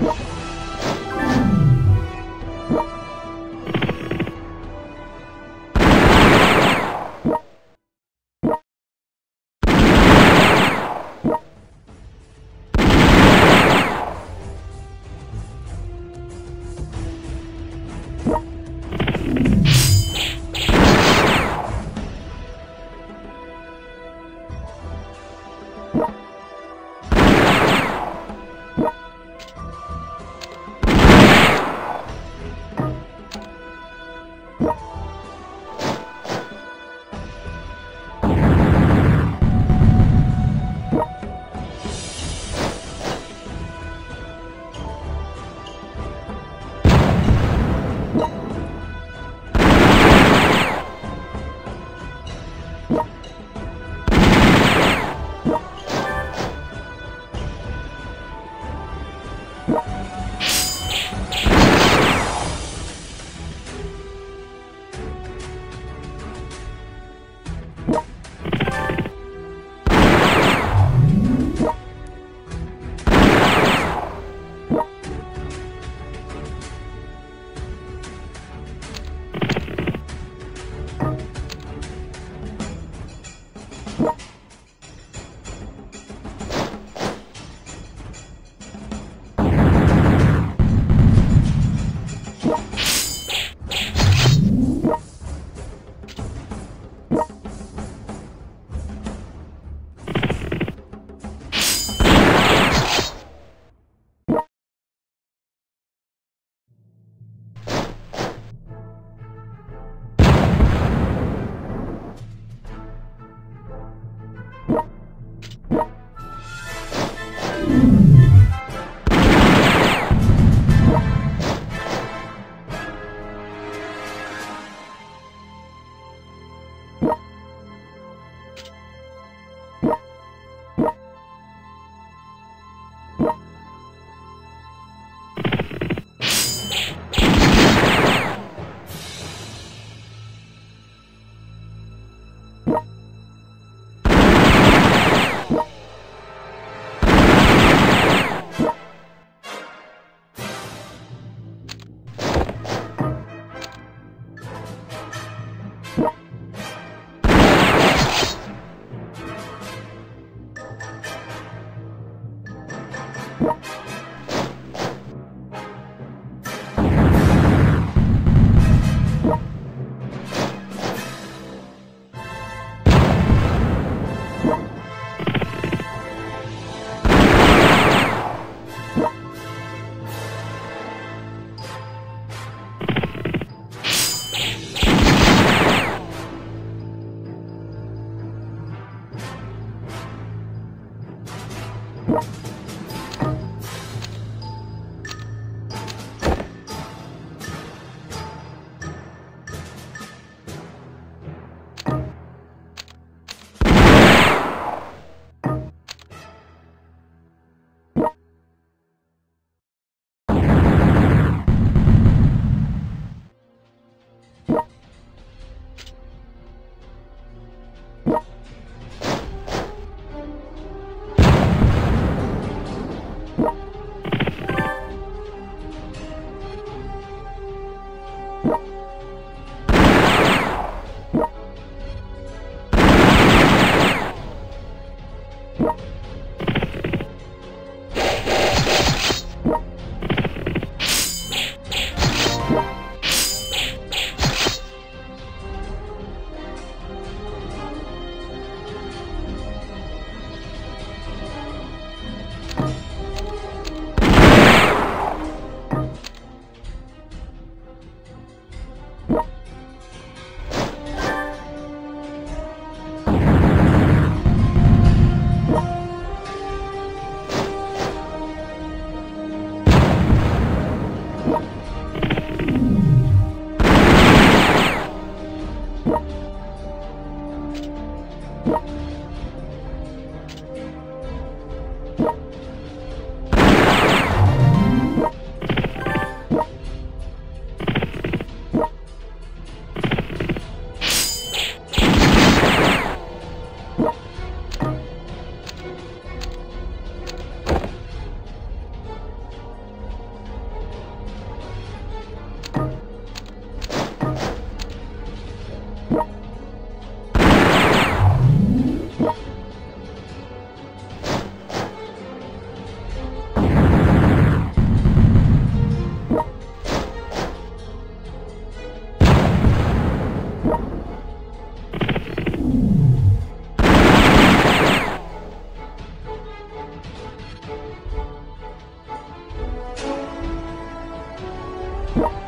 you you you you